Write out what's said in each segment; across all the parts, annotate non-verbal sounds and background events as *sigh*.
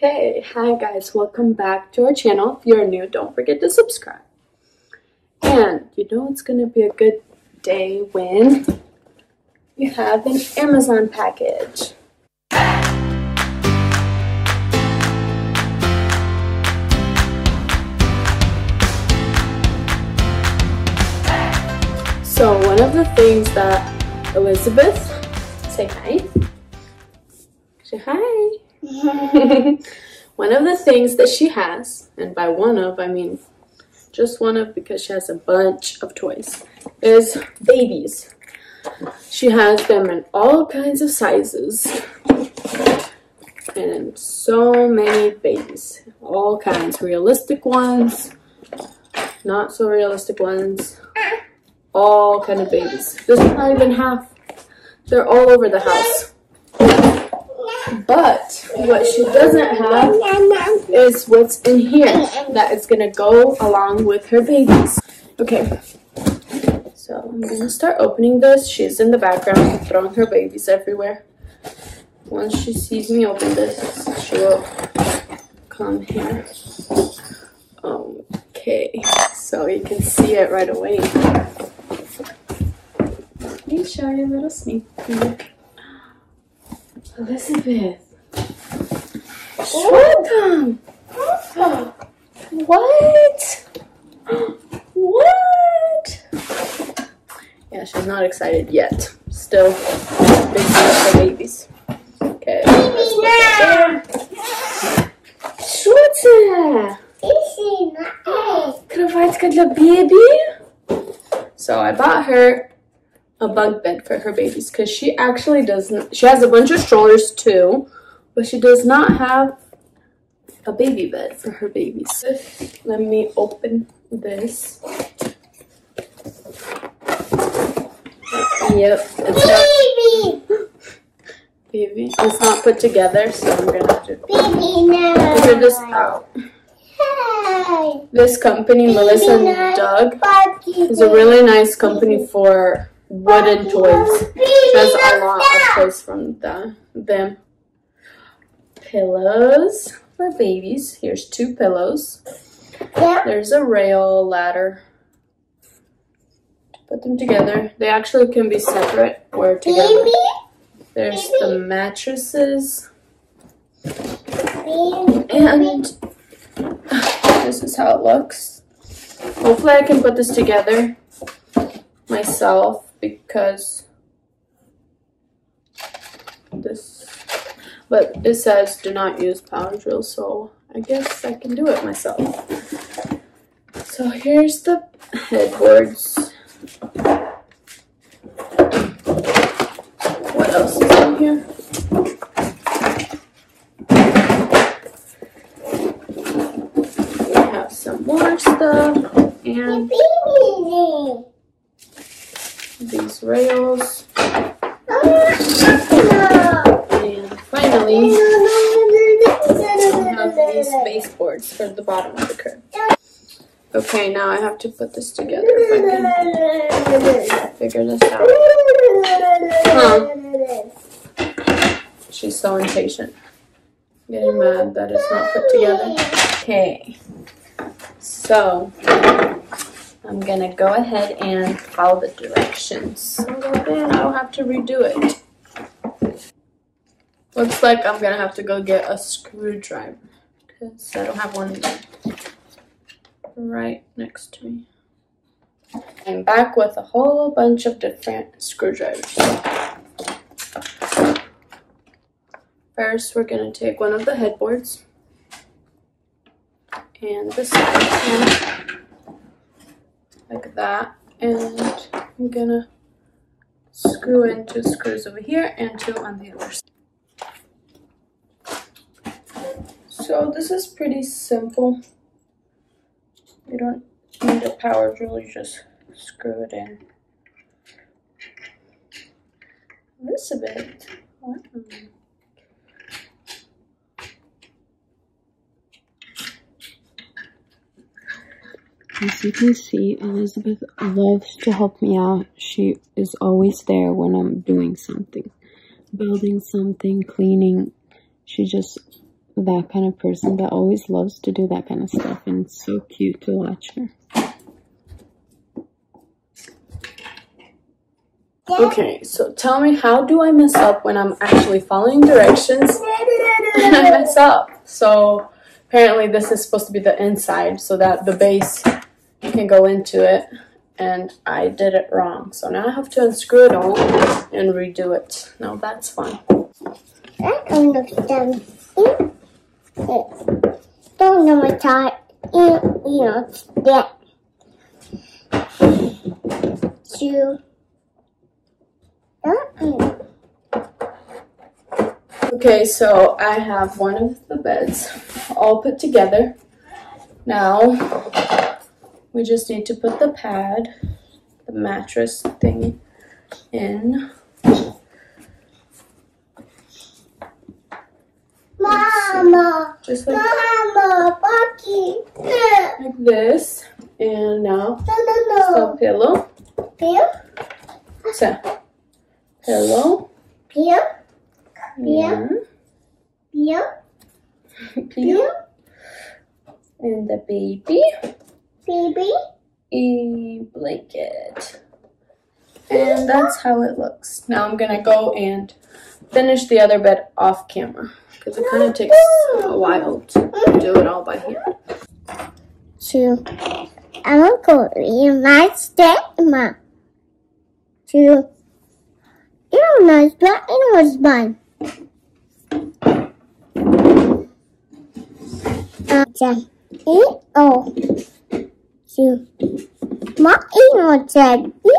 Okay, hi guys, welcome back to our channel. If you're new, don't forget to subscribe. And you know it's gonna be a good day when you have an Amazon package. So one of the things that Elizabeth, say hi. Say hi. *laughs* one of the things that she has, and by one of I mean just one of because she has a bunch of toys, is babies. She has them in all kinds of sizes and so many babies. All kinds, realistic ones, not so realistic ones, all kind of babies. This is not even half. They're all over the house. But what she doesn't have is what's in here that is going to go along with her babies. Okay, so I'm going to start opening this. She's in the background throwing her babies everywhere. Once she sees me open this, she will come here. Okay, so you can see it right away. Let me show you a little sneak peek. Elizabeth. Welcome. What? What? Yeah, she's not excited yet. Still big for babies. Okay. Що це? Кроватка для baby? So I bought her a bunk bed for her babies because she actually doesn't she has a bunch of strollers too but she does not have a baby bed for her babies. Let me open this. Yep it's not, baby! It's not put together so i'm gonna have to figure this out. This company melissa and doug is a really nice company for wooden toys. There's a lot of toys from the, them. Pillows for babies. Here's two pillows. There's a rail ladder. Put them together. They actually can be separate or together. There's the mattresses. And *sighs* this is how it looks. Hopefully I can put this together myself because this but it says do not use power drill so I guess I can do it myself. So here's the headboards. What else is in here? We have some more stuff and these rails. And finally, we have these baseboards for the bottom of the curb. Okay, now I have to put this together if I can figure this out. Huh. She's so impatient. Getting mad that it's not put together. Okay. So, I'm gonna go ahead and follow the directions. I don't have to redo it. Looks like I'm gonna have to go get a screwdriver because I don't have one right next to me. I'm back with a whole bunch of different screwdrivers. First, we're gonna take one of the headboards and this one like that and I'm gonna screw in two screws over here and two on the other side. So this is pretty simple. You don't need a power drill, you just screw it in. This a bit. Wow. As you can see, Elizabeth loves to help me out. She is always there when I'm doing something. Building something, cleaning. She just that kind of person that always loves to do that kind of stuff and it's so cute to watch her. Okay, so tell me how do I mess up when I'm actually following directions and *laughs* I mess up? So apparently this is supposed to be the inside so that the base can go into it and I did it wrong. So now I have to unscrew it all and redo it. Now that's fun. That kind of done. Don't know my time. You know, that. Two. Okay, so I have one of the beds all put together. Now, we just need to put the pad, the mattress thing in. Mama! Just like, Mama! Bucky! like this. And now, No, no, so no. pillow. Here? So, pillow. Here? Yeah. Here? Pillow. And the baby. Baby? a blanket. And that's how it looks. Now I'm gonna go and finish the other bed off camera because it kind of takes a while to do it all by hand. Two. I'm gonna go in my. You don't know it's black and what's mine. Uh, ten. E O. Two. Ma no ten. E.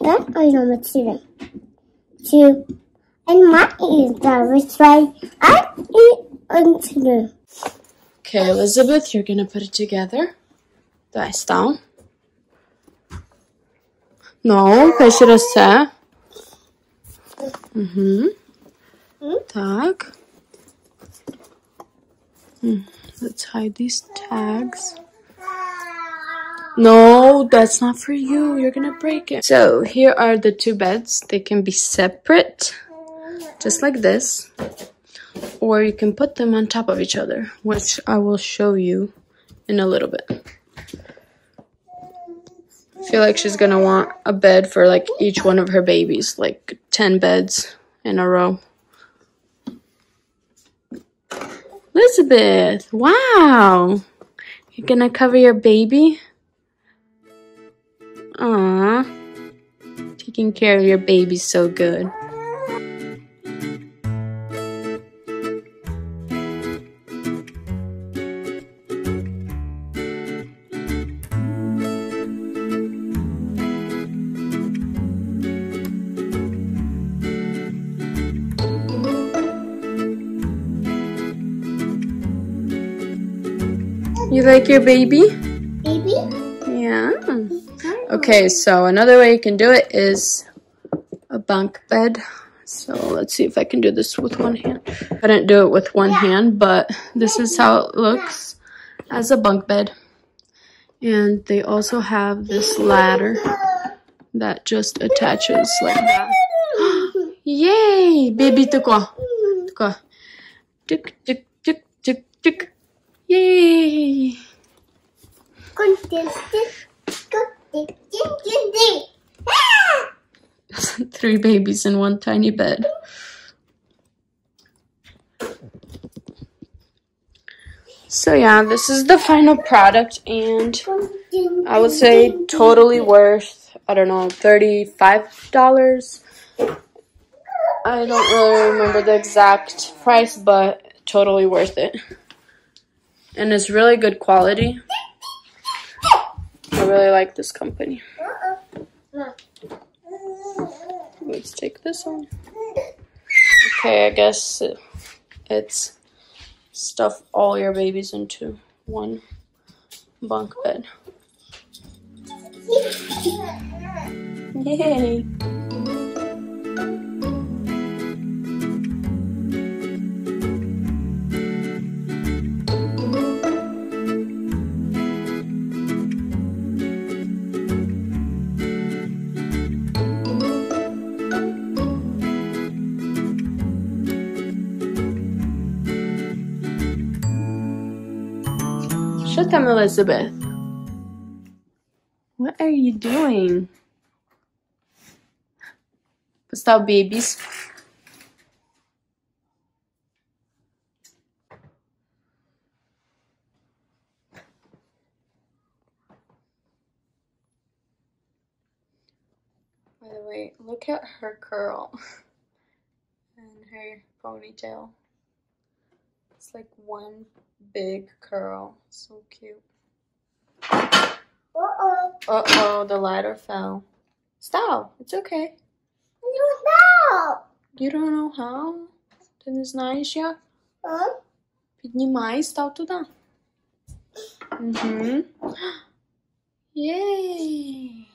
That I know what's in Two. And my is the which way I eat the. Okay, Elizabeth, you're gonna put it together. Dice down. No, pierwszy se. Mhm. Tak. Hmm, Let's hide these tags. No, that's not for you. You're gonna break it. So here are the two beds. They can be separate, just like this, or you can put them on top of each other, which I will show you in a little bit. I feel like she's gonna want a bed for like each one of her babies, like 10 beds in a row. Elizabeth, wow. You're gonna cover your baby? Aw. Taking care of your baby so good. You like your? Baby? Okay, so another way you can do it is a bunk bed. So let's see if I can do this with one hand. I didn't do it with one hand, but this is how it looks as a bunk bed. And they also have this ladder that just attaches like that. *gasps* Yay! Baby, tuko. Tuko. Tuk, tuk, tuk, tuk, tuk. Yay! *laughs* Three babies in one tiny bed. So yeah, this is the final product and I would say totally worth, I don't know, $35. I don't really remember the exact price, but totally worth it. And it's really good quality. I really like this company. Let's take this one. Okay, I guess it's stuff all your babies into one bunk bed. *laughs* Yay! Shut them, Elizabeth. What are you doing? Stop, babies. By the way, look at her curl *laughs* and her ponytail. It's like one big curl. So cute. Uh-oh. Uh-oh, the ladder fell. Stop. It's okay. No. You don't know how? Ти не знаєш як? Huh? Піднімай, став туди. Угу. Єй!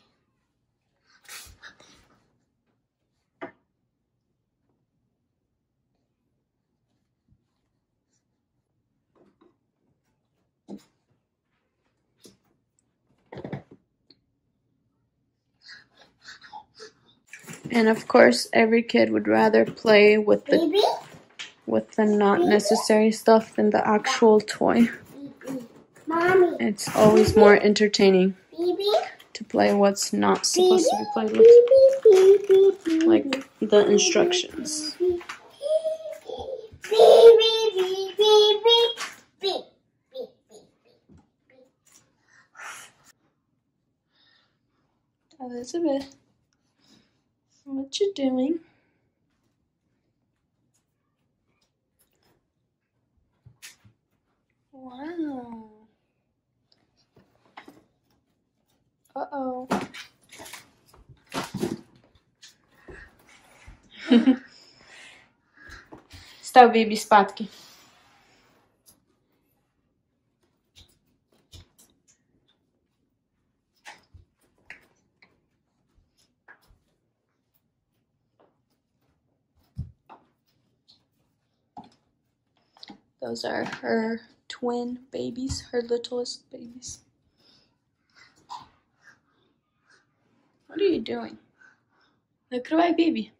And of course, every kid would rather play with the Baby? with the not necessary stuff than the actual toy. Mommy. It's always more entertaining Baby. to play what's not supposed to be played with, like the instructions. Baby. Baby. Baby. Oh, baby. Elizabeth, what you're doing. Wow. Uh-oh. stał baby spadki. Those are her twin babies, her littlest babies. What are you doing? Закрывай baby.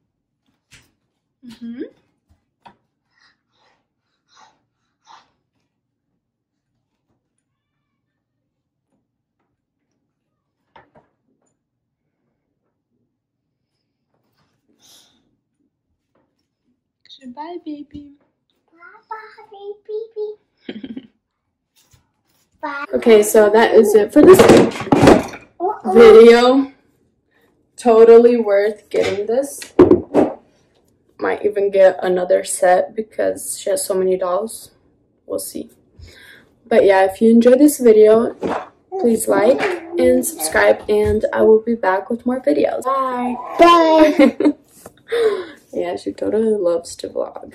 Угу. Bye, baby. Bye. Baby. *laughs* Bye. Okay, so that is it for this video. Totally worth getting this. Might even get another set because she has so many dolls. We'll see. But yeah, if you enjoyed this video, please like and subscribe and I will be back with more videos. Bye! Bye. *laughs* yeah, she totally loves to vlog.